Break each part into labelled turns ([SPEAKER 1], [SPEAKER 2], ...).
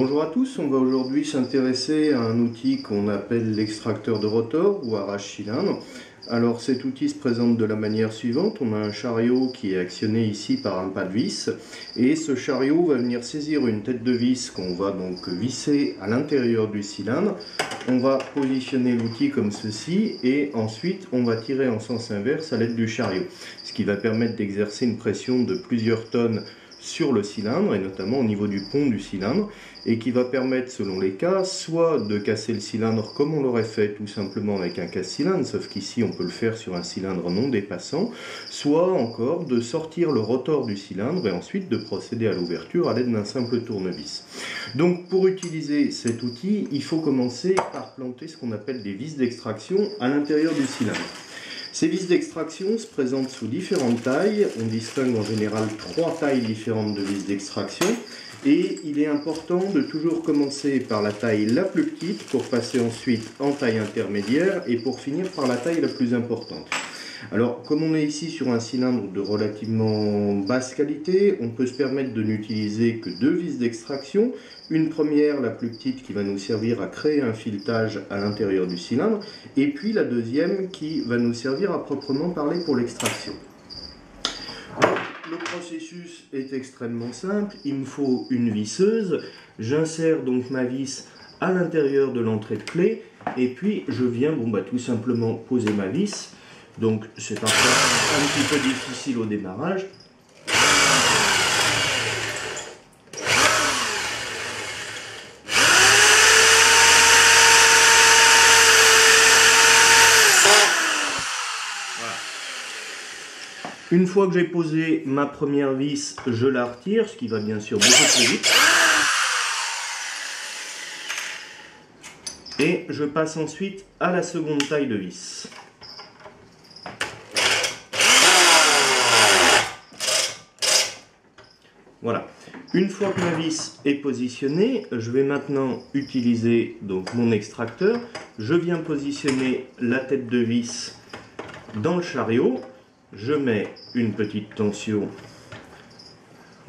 [SPEAKER 1] Bonjour à tous, on va aujourd'hui s'intéresser à un outil qu'on appelle l'extracteur de rotor ou arrache-cylindre. Alors cet outil se présente de la manière suivante, on a un chariot qui est actionné ici par un pas de vis et ce chariot va venir saisir une tête de vis qu'on va donc visser à l'intérieur du cylindre. On va positionner l'outil comme ceci et ensuite on va tirer en sens inverse à l'aide du chariot, ce qui va permettre d'exercer une pression de plusieurs tonnes sur le cylindre et notamment au niveau du pont du cylindre et qui va permettre selon les cas soit de casser le cylindre comme on l'aurait fait tout simplement avec un casse-cylindre sauf qu'ici on peut le faire sur un cylindre non dépassant soit encore de sortir le rotor du cylindre et ensuite de procéder à l'ouverture à l'aide d'un simple tournevis. Donc pour utiliser cet outil il faut commencer par planter ce qu'on appelle des vis d'extraction à l'intérieur du cylindre. Ces vis d'extraction se présentent sous différentes tailles. On distingue en général trois tailles différentes de vis d'extraction. Et il est important de toujours commencer par la taille la plus petite pour passer ensuite en taille intermédiaire et pour finir par la taille la plus importante. Alors, comme on est ici sur un cylindre de relativement basse qualité, on peut se permettre de n'utiliser que deux vis d'extraction. Une première, la plus petite, qui va nous servir à créer un filetage à l'intérieur du cylindre, et puis la deuxième qui va nous servir à proprement parler pour l'extraction. Le processus est extrêmement simple, il me faut une visseuse, j'insère donc ma vis à l'intérieur de l'entrée de clé, et puis je viens bon, bah, tout simplement poser ma vis donc c'est parfois un petit peu difficile au démarrage. Une fois que j'ai posé ma première vis, je la retire, ce qui va bien sûr beaucoup plus vite. Et je passe ensuite à la seconde taille de vis. Voilà. Une fois que ma vis est positionnée, je vais maintenant utiliser donc mon extracteur. Je viens positionner la tête de vis dans le chariot. Je mets une petite tension,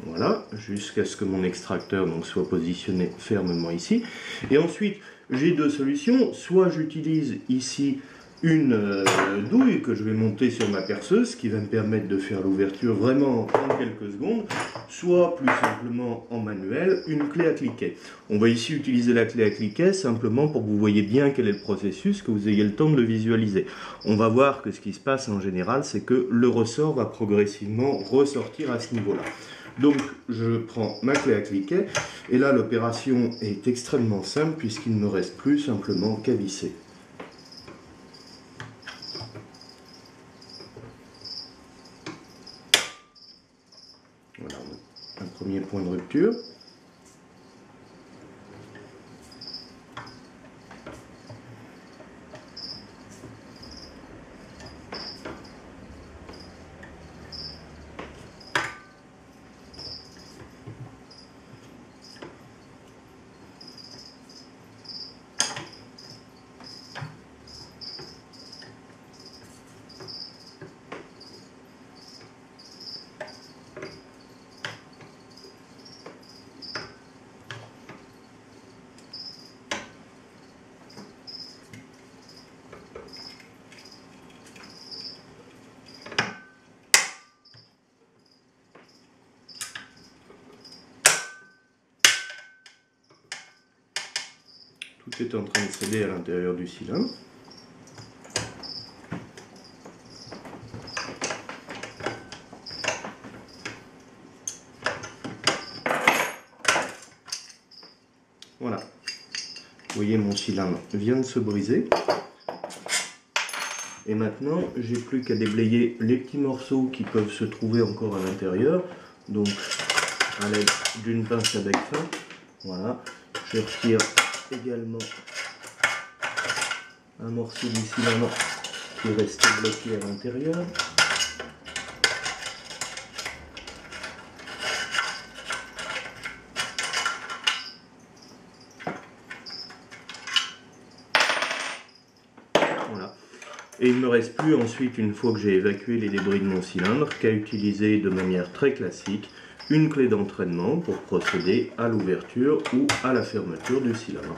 [SPEAKER 1] voilà, jusqu'à ce que mon extracteur soit positionné fermement ici. Et ensuite, j'ai deux solutions. Soit j'utilise ici une euh, douille que je vais monter sur ma perceuse qui va me permettre de faire l'ouverture vraiment en quelques secondes, soit plus simplement en manuel, une clé à cliquet. On va ici utiliser la clé à cliquet simplement pour que vous voyez bien quel est le processus, que vous ayez le temps de le visualiser. On va voir que ce qui se passe en général, c'est que le ressort va progressivement ressortir à ce niveau-là. Donc je prends ma clé à cliquet et là l'opération est extrêmement simple puisqu'il ne me reste plus simplement qu'à visser. Voilà, un premier point de rupture. Tout est en train de céder à l'intérieur du cylindre. Voilà. Vous voyez, mon cylindre vient de se briser. Et maintenant, j'ai plus qu'à déblayer les petits morceaux qui peuvent se trouver encore à l'intérieur. Donc, à l'aide d'une pince à bec fin. Voilà. Je retire également un morceau du cylindre qui est resté bloqué à l'intérieur. Voilà. Et il ne me reste plus ensuite, une fois que j'ai évacué les débris de mon cylindre, qu'à utiliser de manière très classique une clé d'entraînement pour procéder à l'ouverture ou à la fermeture du cylindre.